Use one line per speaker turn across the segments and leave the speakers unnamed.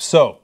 So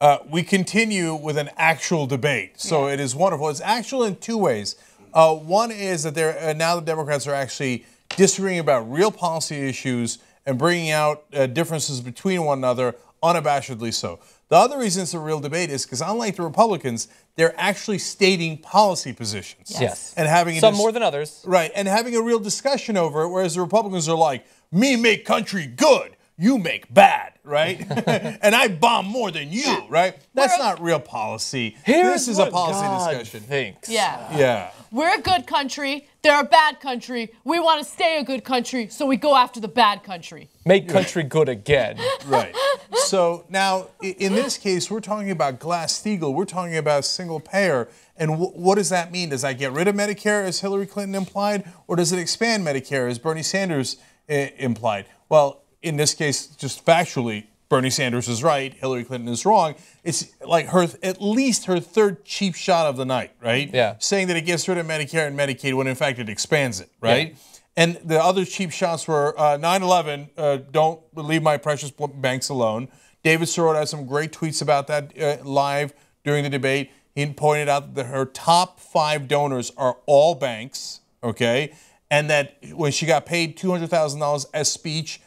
uh, we continue with an actual debate. So it is wonderful. It's actual in two ways. Uh, one is that they're, uh, now the Democrats are actually disagreeing about real policy issues and bringing out uh, differences between one another, unabashedly so. The other reason it's a real debate is because unlike the Republicans, they're actually stating policy positions.
Yes.
And having
Some more than others.
Right, and having a real discussion over it, whereas the Republicans are like, me make country good, you make bad, right? and I bomb more than you, right? That's
We're
not real policy.
Here's
this is a policy
God
discussion.
Thinks.
Yeah.
Yeah.
We're a good country. They're a bad country. We want to stay a good country, so we go after the bad country.
Make country good again.
Right. So now, in this case, we're talking about Glass Steagall. We're talking about single payer. And what does that mean? Does that get rid of Medicare, as Hillary Clinton implied, or does it expand Medicare, as Bernie Sanders uh, implied? Well, in this case, just factually, Bernie Sanders is right. Hillary Clinton is wrong. It's like her, at least her third cheap shot of the night, right?
Yeah.
Saying that it gets rid of Medicare and Medicaid when in fact it expands it, right? And the other cheap shots were uh, 9/11. Uh, don't leave my precious banks alone. David Sirota had some great tweets about that uh, live during the debate. He pointed out that her top five donors are all banks, okay, and that when she got paid $200,000 as speech,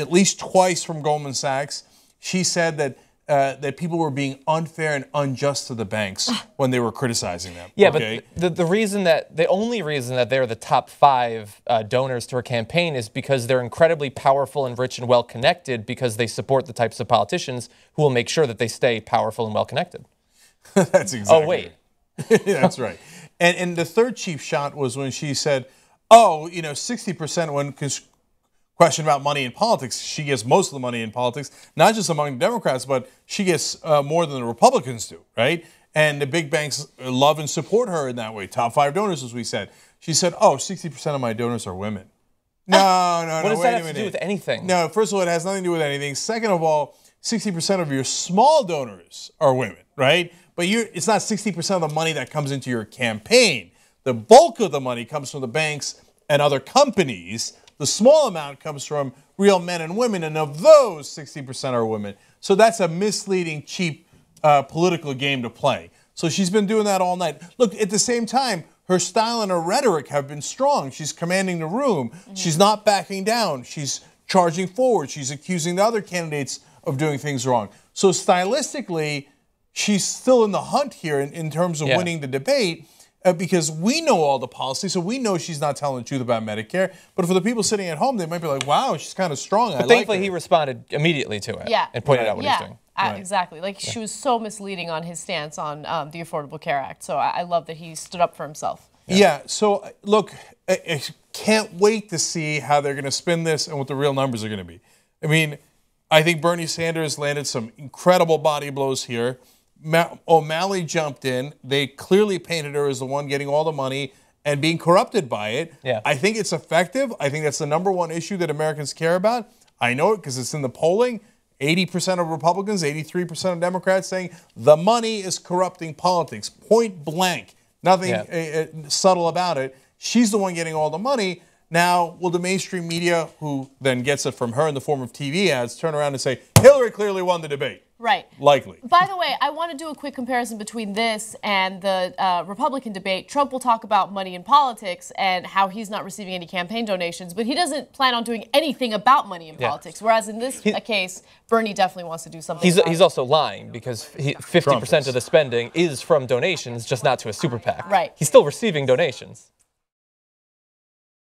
at least twice from Goldman Sachs, she said that. Uh, that people were being unfair and unjust to the banks when they were criticizing them.
Yeah,
okay?
but the, the reason that the only reason that they're the top five uh, donors to her campaign is because they're incredibly powerful and rich and well connected because they support the types of politicians who will make sure that they stay powerful and well connected.
That's exactly.
Oh wait,
right. that's right. And and the third cheap shot was when she said, "Oh, you know, sixty percent when cons- question about money in politics, she gets most of the money in politics, not just among the Democrats, but she gets uh, more than the Republicans do, right? And the big banks love and support her in that way. Top five donors, as we said. She said, "Oh, 60 percent of my donors are women." No, no, no.
what does
wait
that have to do with anything?
No, first of all, it has nothing to do with anything. Second of all, 60% of your small donors are women, right? But you it's not 60% of the money that comes into your campaign. The bulk of the money comes from the banks and other companies. The small amount comes from real men and women, and of those, 60% are women. So that's a misleading, cheap uh, political game to play. So she's been doing that all night. Look, at the same time, her style and her rhetoric have been strong. She's commanding the room. She's not backing down. She's charging forward. She's accusing the other candidates of doing things wrong. So stylistically, she's still in the hunt here in, in terms of
Yeah.
winning the debate uh, because we know all the policy, so we know she's not telling the truth about Medicare. But for the people sitting at home, they might be like, "Wow, she's kind of strong." I
but
like
thankfully
her.
he responded immediately to it
Yeah.
and pointed
Right.
out what
yeah,
he's doing.
uh,
Right.
exactly. Like she was so misleading on his stance on um, the Affordable Care Act. So I, I love that he stood up for himself.
Yeah. So uh, look, I, I can't wait to see how they're going to spin this and what the real numbers are going to be. I mean, I think Bernie Sanders landed some incredible body blows here. Ma- O'Malley jumped in. They clearly painted her as the one getting all the money and being corrupted by it.
Yeah.
I think it's effective. I think that's the number one issue that Americans care about. I know it because it's in the polling. 80% of Republicans, 83% of Democrats saying the money is corrupting politics. Point blank. Nothing
Yeah.
uh, uh, subtle about it. She's the one getting all the money. Now, will the mainstream media, who then gets it from her in the form of TV ads, turn around and say, Hillary clearly won the debate?
Right.
Likely.
By the way, I want to do a quick comparison between this and the uh, Republican debate. Trump will talk about money in politics and how he's not receiving any campaign donations, but he doesn't plan on doing anything about money in
Yeah.
politics. Whereas in this uh, case, Bernie definitely wants to do something.
He's,
about
he's
it.
also lying because 50% of the spending is from donations, just not to a super PAC.
Right.
He's still receiving donations.